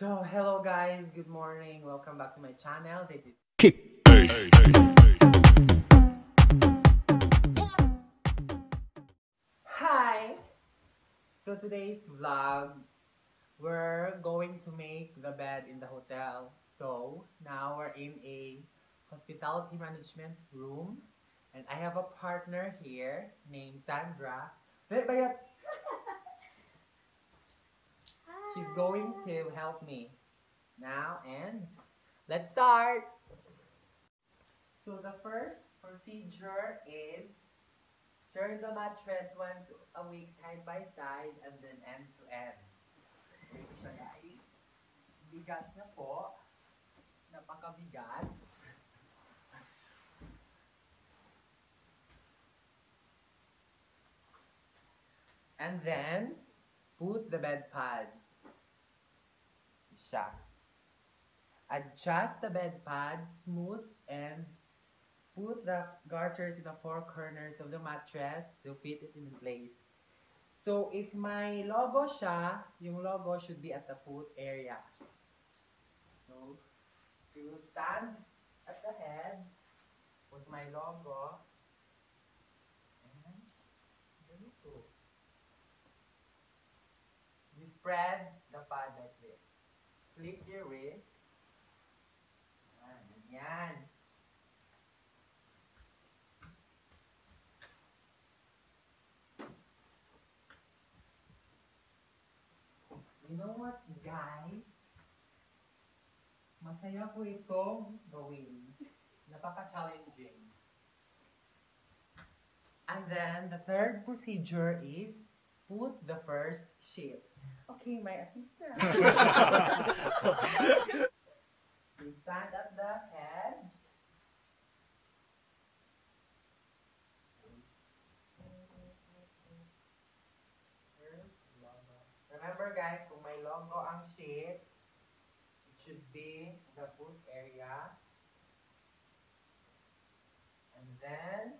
So, hello guys, good morning. Welcome back to my channel. This is Hi. So today's vlog, we're going to make the bed in the hotel. So now we're in a hospitality management room, and I have a partner here named Sandra. Wait, bayat. She's going to help me now, and let's start. So the first procedure is turn the mattress once a week side by side and then end to end. Bigat niya po. Napakabigat. And then, put the bed pad. Siya. Adjust the bed pad smooth and put the garters in the four corners of the mattress to fit it in place. So, if may logo siya, yung logo should be at the foot area. So, you will stand at the head with my logo. And ganito. You spread pad like this. Flip your wrist. Yan, ganyan. You know what, guys? Masaya po itong gawin. Napaka-challenging. And then, the third procedure is put the first sheet. Okay, my assistant. you stand up the head. Remember guys, kung may logo ang sheet, it should be the foot area. And then,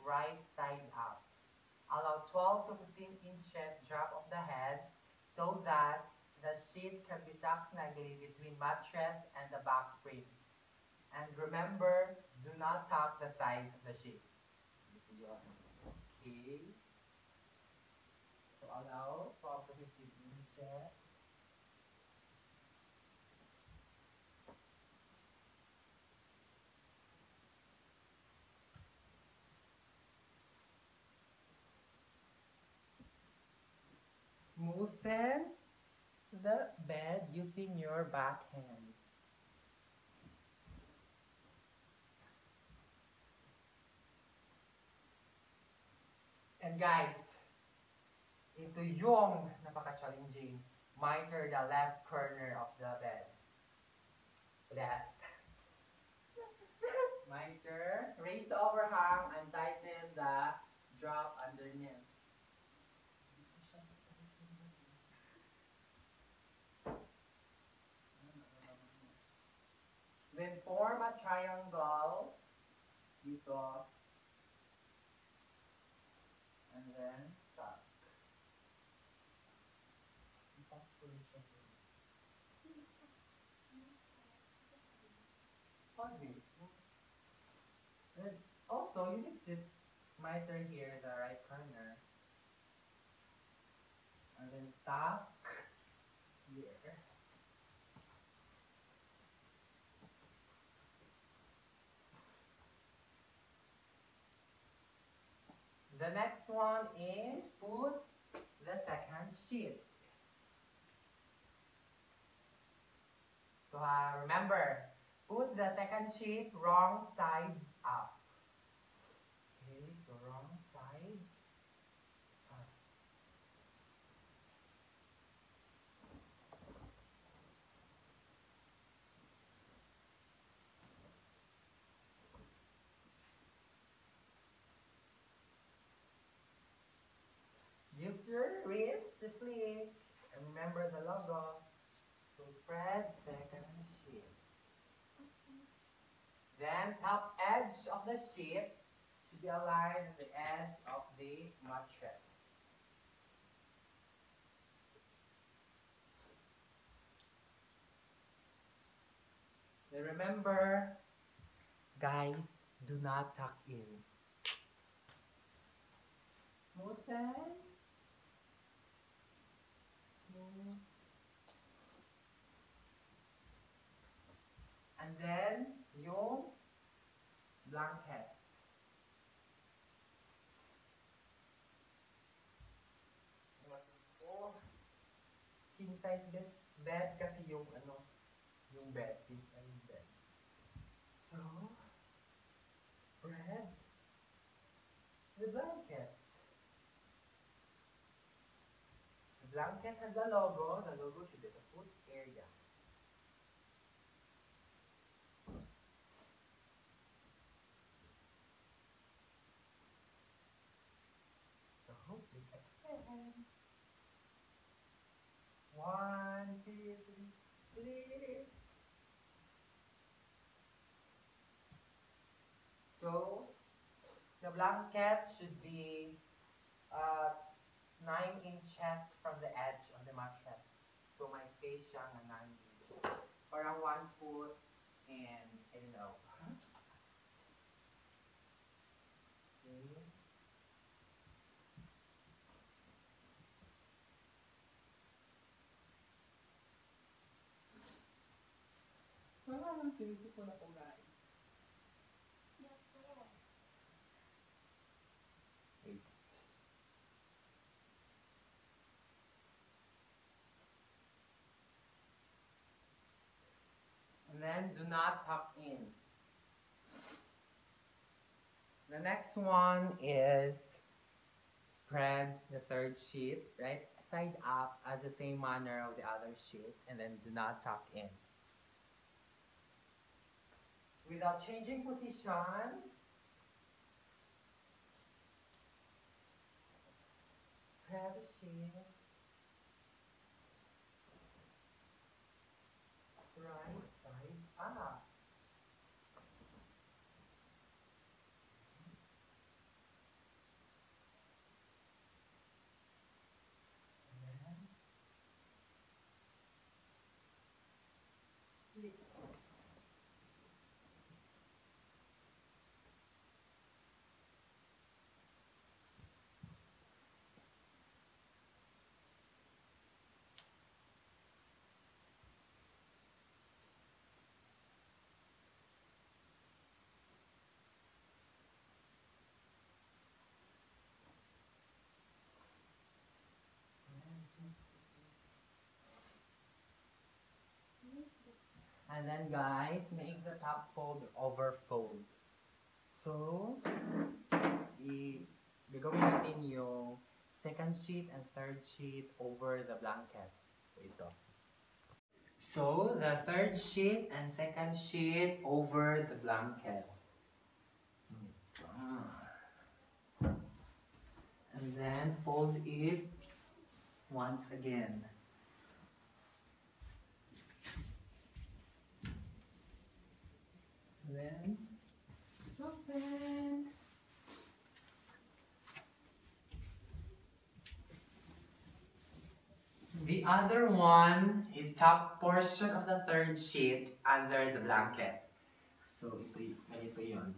right side up. Allow 12 to 15 inches drop of the head so that the sheet can be tucked snugly between mattress and the back spring. And remember, do not tuck the sides of the sheets. Okay. So allow 12 to 15 inches. Your backhand. And guys, ito yung napaka-challenging. Miter the left corner of the bed. Left. Miter, raise the overhang and tighten the drop underneath. Then form a triangle dito. And then tuck. Tuck ko rin siya dun. And also, you need to miter here the right corner. And then tuck here. The next one is put the second sheet. So uh, remember, put the second sheet wrong side up. Okay, so wrong side up. Use your wrist to flip. And remember the logo. So spread second sheet. Then top edge of the sheet to be aligned with the edge of the mattress. And remember, guys, do not tuck in. Smoothen. Smooth. And then, yung blanket. Oh, king size bed, bed kasi yung ano, yung bed, king size bed. So, spread the blanket. The blanket has a logo. The logo should be the foot area. So, click again. So, the blanket should be uh, 9 inches from the edge of the mattress. So, my space siya nga 9 inches. Parang 1 foot and, I don't know. Okay. Guys. And then do not tuck in. The next one is spread the third sheet, right? Side up as the same manner of the other sheet and then do not tuck in. Without changing position, spread the sheet. Right side up. And then flip. And then guys, make the top fold over fold. So, i gagawin natin yung second sheet and third sheet over the blanket. Ito. Oh. So, the third sheet and second sheet over the blanket. And then fold it once again. Then soften. The other one is top portion of the third sheet under the blanket. So, ito, ganito yun.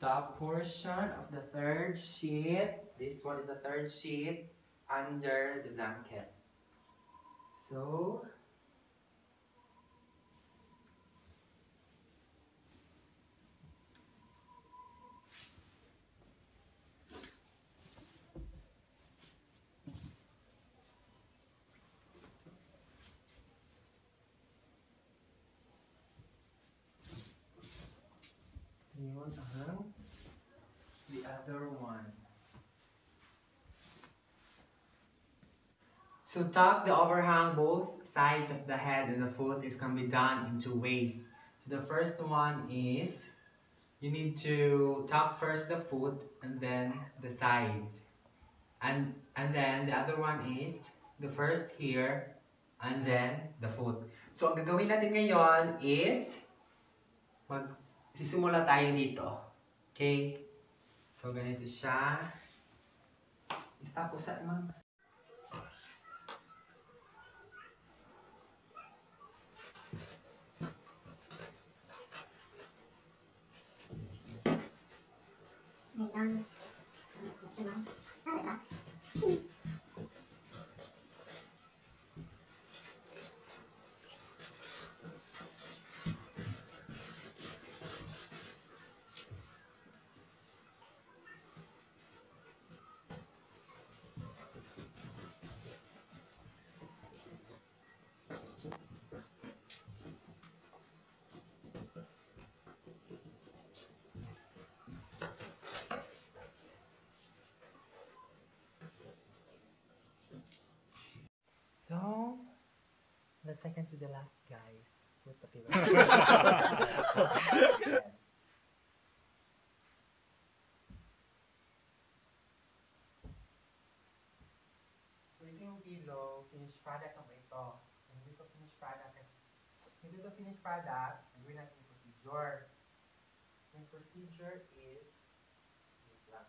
Top portion of the third sheet. This one is the third sheet under the blanket. So, the other one. So tuck the overhang both sides of the head and the foot is can be done in two ways. The first one is you need to tuck first the foot and then the sides. And And then the other one is the first here and then the foot. So ang gagawin natin ngayon is mag sisimula tayo dito. Okay? So ganito siya. Tapos sa ma'am. Wait lang. Ano ba? Ano siya? The second to the last, guys. Put the pillow. so, yung pillow, finished product naman ito. Hindi to finished product kasi hindi to finished product, gawin natin yung procedure. Yung procedure is, wait lang.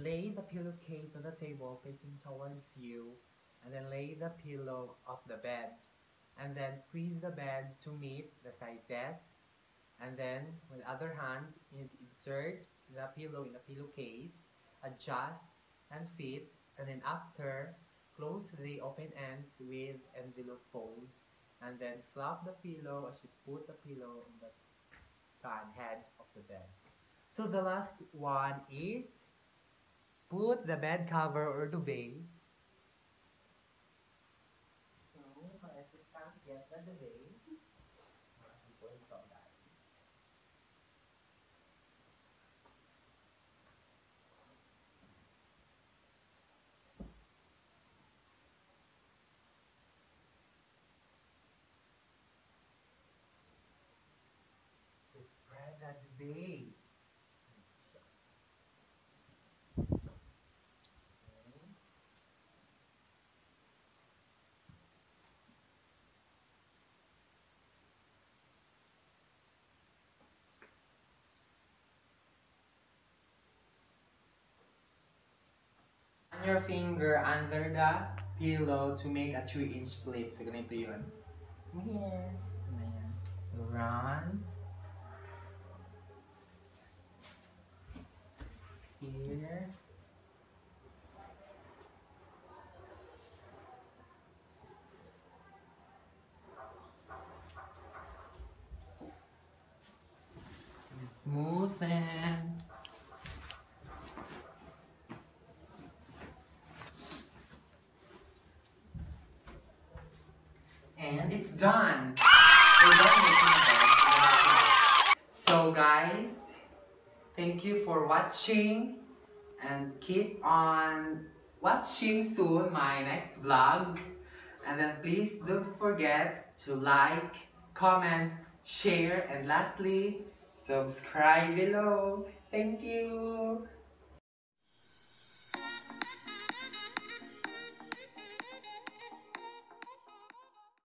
Lay the pillowcase on the table facing towards you, and then lay the pillow off the bed. And then squeeze the bed to meet the sizes. And then, with the other hand, insert the pillow in the pillowcase, adjust and fit, and then after, close the open ends with envelope fold. And then flop the pillow as you put the pillow in the head of the bed. So the last one is put the bed cover or duvet. So, the duvet. Spread. Your finger under the pillow to make a 3 inch split. So, ganito yun. Here. Ayan. Run. Here. Smooth and and it's done. So guys, thank you for watching and keep on watching soon my next vlog. And then please don't forget to like, comment, share, and lastly, subscribe below. Thank you.